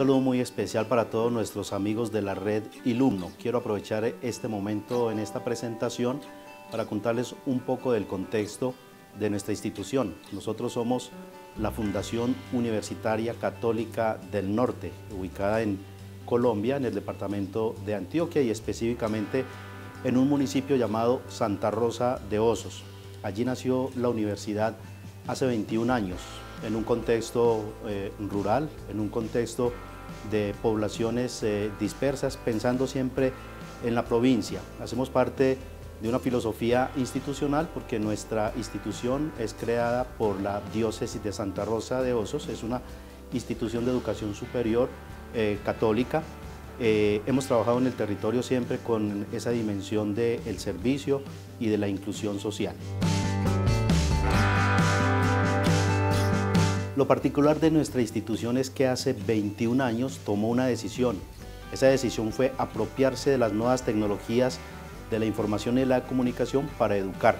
saludo muy especial para todos nuestros amigos de la red Ilumno. Quiero aprovechar este momento en esta presentación para contarles un poco del contexto de nuestra institución. Nosotros somos la Fundación Universitaria Católica del Norte, ubicada en Colombia, en el departamento de Antioquia y específicamente en un municipio llamado Santa Rosa de Osos. Allí nació la universidad hace 21 años, en un contexto eh, rural, en un contexto de poblaciones eh, dispersas, pensando siempre en la provincia. Hacemos parte de una filosofía institucional porque nuestra institución es creada por la diócesis de Santa Rosa de Osos, es una institución de educación superior eh, católica. Eh, hemos trabajado en el territorio siempre con esa dimensión del servicio y de la inclusión social. Lo particular de nuestra institución es que hace 21 años tomó una decisión. Esa decisión fue apropiarse de las nuevas tecnologías de la información y la comunicación para educar.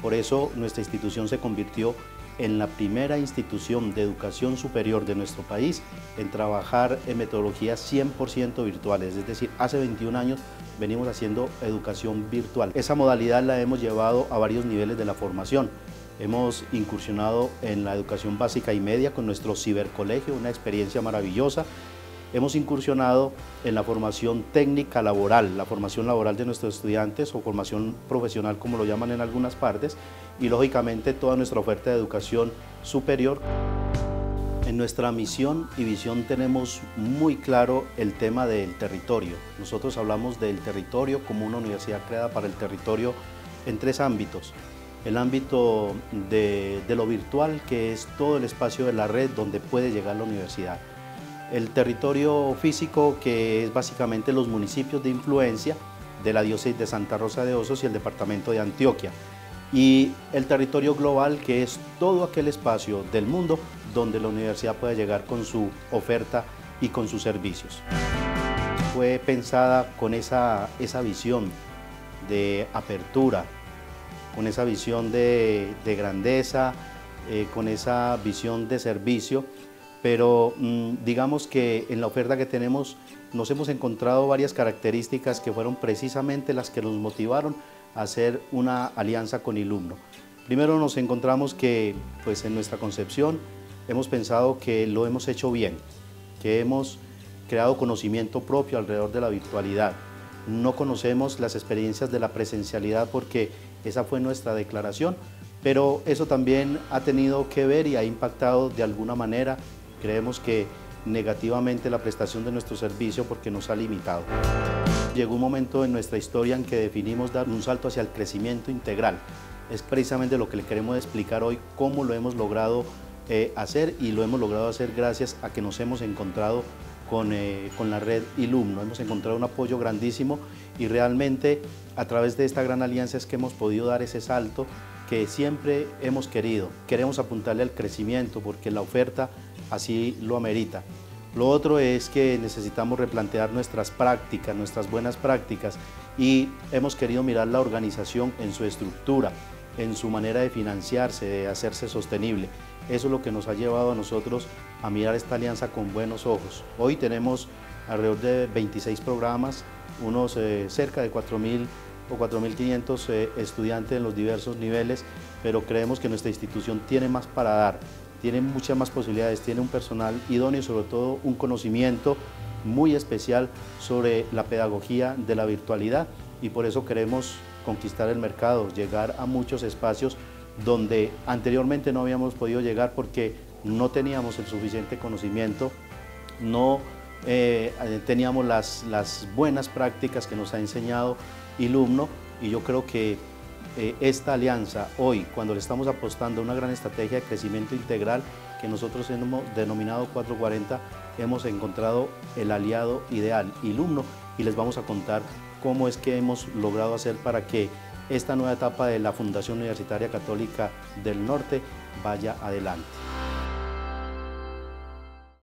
Por eso nuestra institución se convirtió en la primera institución de educación superior de nuestro país en trabajar en metodologías 100% virtuales, es decir, hace 21 años venimos haciendo educación virtual. Esa modalidad la hemos llevado a varios niveles de la formación. Hemos incursionado en la educación básica y media con nuestro cibercolegio, una experiencia maravillosa hemos incursionado en la formación técnica laboral, la formación laboral de nuestros estudiantes o formación profesional como lo llaman en algunas partes y lógicamente toda nuestra oferta de educación superior. En nuestra misión y visión tenemos muy claro el tema del territorio. Nosotros hablamos del territorio como una universidad creada para el territorio en tres ámbitos. El ámbito de, lo virtual, que es todo el espacio de la red donde puede llegar la universidad el territorio físico que es básicamente los municipios de influencia de la diócesis de Santa Rosa de Osos y el departamento de Antioquia y el territorio global que es todo aquel espacio del mundo donde la universidad puede llegar con su oferta y con sus servicios. Fue pensada con esa, esa visión de apertura, con esa visión de, grandeza, eh, con esa visión de servicio pero mm, digamos que en la oferta que tenemos nos hemos encontrado varias características que fueron precisamente las que nos motivaron a hacer una alianza con Ilumno. Primero nos encontramos que pues en nuestra concepción hemos pensado que lo hemos hecho bien, que hemos creado conocimiento propio alrededor de la virtualidad. No conocemos las experiencias de la presencialidad porque esa fue nuestra declaración, pero eso también ha tenido que ver y ha impactado de alguna manera Creemos que negativamente la prestación de nuestro servicio porque nos ha limitado. Llegó un momento en nuestra historia en que definimos dar un salto hacia el crecimiento integral. Es precisamente lo que le queremos explicar hoy, cómo lo hemos logrado eh, hacer y lo hemos logrado hacer gracias a que nos hemos encontrado con, eh, con la red Ilumno. Hemos encontrado un apoyo grandísimo y realmente a través de esta gran alianza es que hemos podido dar ese salto que siempre hemos querido. Queremos apuntarle al crecimiento porque la oferta así lo amerita. Lo otro es que necesitamos replantear nuestras prácticas, nuestras buenas prácticas y hemos querido mirar la organización en su estructura, en su manera de financiarse, de hacerse sostenible. Eso es lo que nos ha llevado a nosotros a mirar esta alianza con buenos ojos. Hoy tenemos alrededor de 26 programas, unos eh, cerca de 4.000 o 4.500 eh, estudiantes en los diversos niveles, pero creemos que nuestra institución tiene más para dar tiene muchas más posibilidades, tiene un personal idóneo y sobre todo un conocimiento muy especial sobre la pedagogía de la virtualidad y por eso queremos conquistar el mercado, llegar a muchos espacios donde anteriormente no habíamos podido llegar porque no teníamos el suficiente conocimiento, no eh, teníamos las, las buenas prácticas que nos ha enseñado Ilumno y yo creo que eh, esta alianza hoy, cuando le estamos apostando a una gran estrategia de crecimiento integral que nosotros hemos denominado 440, hemos encontrado el aliado ideal, Ilumno, y les vamos a contar cómo es que hemos logrado hacer para que esta nueva etapa de la Fundación Universitaria Católica del Norte vaya adelante.